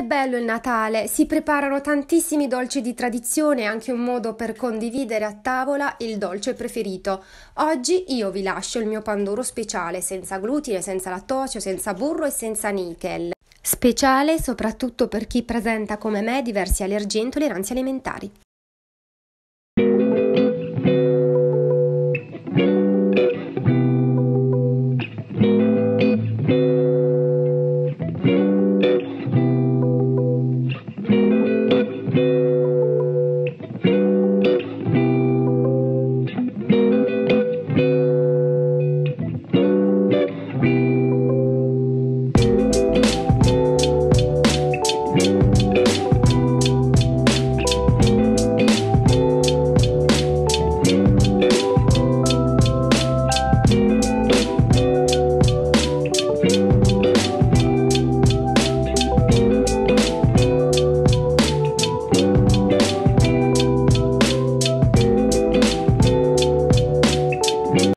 Che bello il Natale! Si preparano tantissimi dolci di tradizione, anche un modo per condividere a tavola il dolce preferito. Oggi io vi lascio il mio pandoro speciale, senza glutine, senza lattosio, senza burro e senza nickel. Speciale soprattutto per chi presenta come me diversi allergeni e intolleranze alimentari.